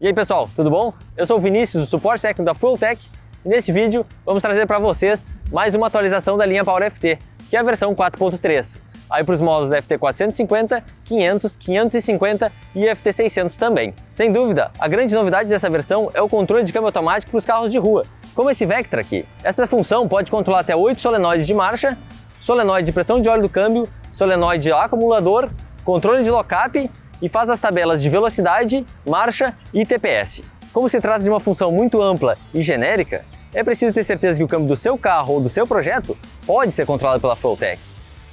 E aí pessoal, tudo bom? Eu sou o Vinícius, do suporte técnico da Fulltech e nesse vídeo vamos trazer para vocês mais uma atualização da linha Power FT, que é a versão 4.3, aí para os modelos da FT 450, 500, 550 e FT 600 também. Sem dúvida, a grande novidade dessa versão é o controle de câmbio automático para os carros de rua, como esse Vectra aqui. Essa função pode controlar até 8 solenoides de marcha, solenoide de pressão de óleo do câmbio, solenoide acumulador, controle de lock-up e faz as tabelas de velocidade, marcha e TPS. Como se trata de uma função muito ampla e genérica, é preciso ter certeza que o câmbio do seu carro ou do seu projeto pode ser controlado pela Flowtech.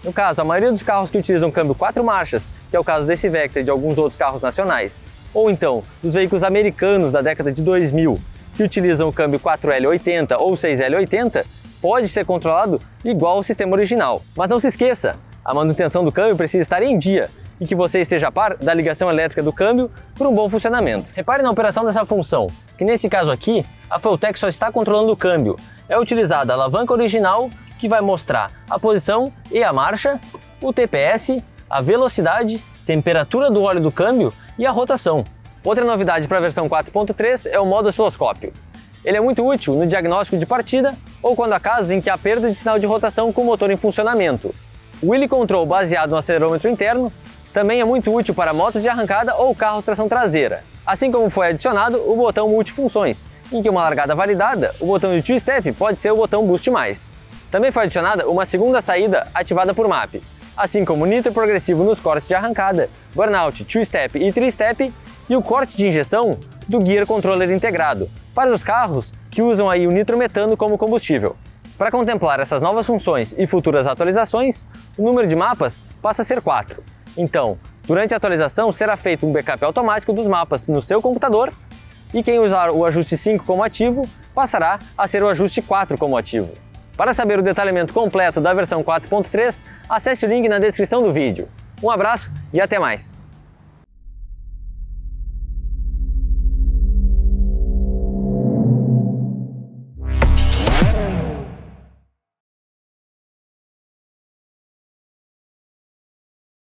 No caso, a maioria dos carros que utilizam câmbio 4 marchas, que é o caso desse Vectra e de alguns outros carros nacionais, ou então dos veículos americanos da década de 2000, que utilizam o câmbio 4L80 ou 6L80, pode ser controlado igual ao sistema original. Mas não se esqueça, a manutenção do câmbio precisa estar em dia e que você esteja a par da ligação elétrica do câmbio para um bom funcionamento. Repare na operação dessa função, que nesse caso aqui, a Feltec só está controlando o câmbio. É utilizada a alavanca original, que vai mostrar a posição e a marcha, o TPS, a velocidade, temperatura do óleo do câmbio e a rotação. Outra novidade para a versão 4.3 é o modo osciloscópio. Ele é muito útil no diagnóstico de partida ou quando há casos em que há perda de sinal de rotação com o motor em funcionamento. O Wheelie Control baseado no acelerômetro interno também é muito útil para motos de arrancada ou carros tração traseira. Assim como foi adicionado o botão multifunções, em que uma largada validada, o botão de Two Step pode ser o botão Boost+. Também foi adicionada uma segunda saída ativada por MAP, assim como nitro progressivo nos cortes de arrancada, burnout, Two Step e Three Step e o corte de injeção do Gear Controller integrado, para os carros que usam aí o nitrometano como combustível. Para contemplar essas novas funções e futuras atualizações, o número de mapas passa a ser 4. Então, durante a atualização será feito um backup automático dos mapas no seu computador e quem usar o ajuste 5 como ativo passará a ser o ajuste 4 como ativo. Para saber o detalhamento completo da versão 4.3, acesse o link na descrição do vídeo. Um abraço e até mais!